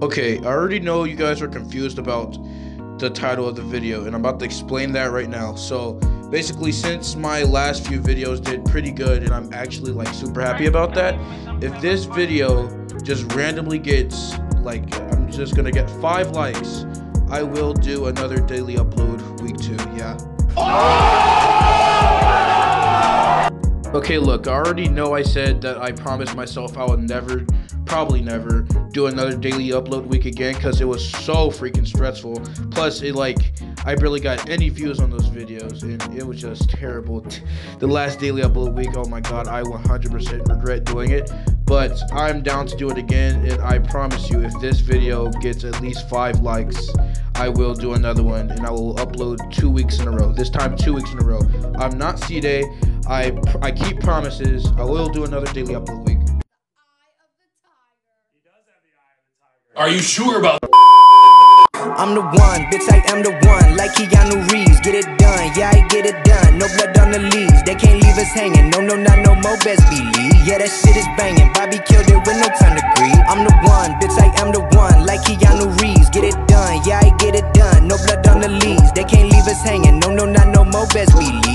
Okay, I already know you guys are confused about the title of the video, and I'm about to explain that right now. So, basically, since my last few videos did pretty good, and I'm actually like super happy about that, if this video just randomly gets like, I'm just gonna get five likes, I will do another daily upload week two, yeah. Oh! Okay, look, I already know I said that I promised myself I would never, probably never, do another daily upload week again because it was so freaking stressful. Plus, it like, I barely got any views on those videos and it was just terrible. The last daily upload week, oh my god, I 100% regret doing it. But I'm down to do it again and I promise you, if this video gets at least five likes, I will do another one and I will upload two weeks in a row. This time, two weeks in a row. I'm not C Day. I I keep promises. I will do another daily upload week. Are you sure about? I'm the one, bitch, I am the one. Like Keanu Reeves, get it done, yeah, I get it done. No blood on the leaves, they can't leave us hanging. No, no, not no more, best believe. Yeah, that shit is banging. Bobby killed it with no time to grieve. I'm the one, bitch, I am the one. Like Keanu Reeves, get it done, yeah, I get it done. No blood on the leaves, they can't leave us hanging. No, no, not no more, best believe.